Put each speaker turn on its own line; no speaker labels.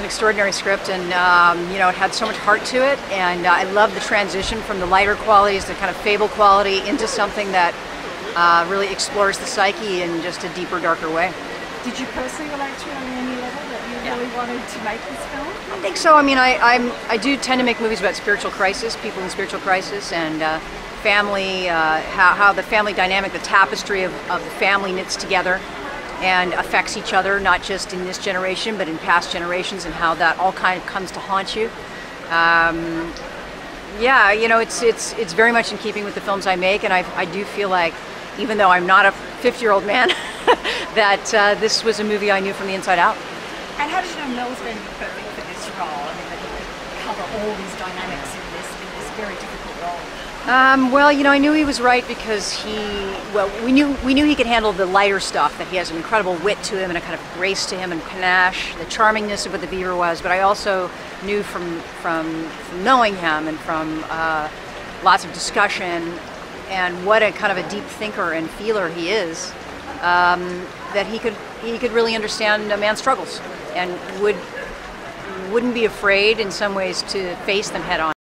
an extraordinary script, and um, you know it had so much heart to it, and uh, I love the transition from the lighter qualities, the kind of fable quality, into something that uh, really explores the psyche in just a deeper, darker way.
Did you personally relate to it on any level that you yeah. really wanted to make this film?
I think so. I mean, I I'm, i do tend to make movies about spiritual crisis, people in spiritual crisis, and uh, family, uh, how, how the family dynamic, the tapestry of, of the family knits together and affects each other, not just in this generation, but in past generations, and how that all kind of comes to haunt you. Um, yeah, you know, it's it's it's very much in keeping with the films I make, and I, I do feel like, even though I'm not a 50-year-old man, that uh, this was a movie I knew from the inside out.
And how did you know Mel was going to be perfect for this role? I mean, that he could cover all these dynamics in this this very difficult role.
Um, well, you know, I knew he was right because he, well, we knew we knew he could handle the lighter stuff. That he has an incredible wit to him and a kind of grace to him and panache, the charmingness of what the Beaver was. But I also knew from from, from knowing him and from uh, lots of discussion and what a kind of a deep thinker and feeler he is, um, that he could he could really understand a man's struggles and would wouldn't be afraid in some ways to face them head on.